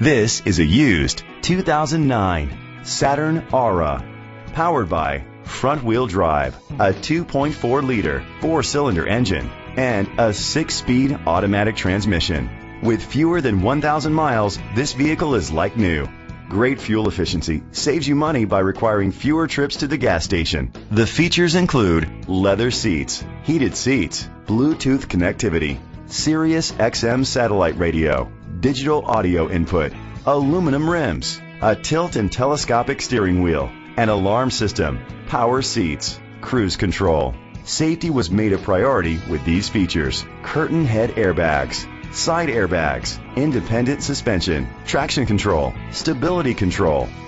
This is a used 2009 Saturn Aura, powered by front wheel drive, a 2.4 liter four cylinder engine, and a six speed automatic transmission. With fewer than 1,000 miles, this vehicle is like new. Great fuel efficiency saves you money by requiring fewer trips to the gas station. The features include leather seats, heated seats, Bluetooth connectivity, Sirius XM satellite radio, digital audio input, aluminum rims, a tilt and telescopic steering wheel, an alarm system, power seats, cruise control. Safety was made a priority with these features. Curtain head airbags, side airbags, independent suspension, traction control, stability control,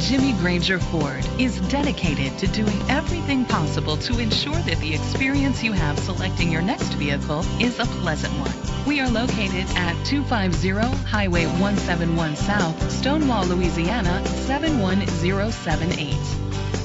Jimmy Granger Ford is dedicated to doing everything possible to ensure that the experience you have selecting your next vehicle is a pleasant one. We are located at 250 Highway 171 South, Stonewall, Louisiana 71078.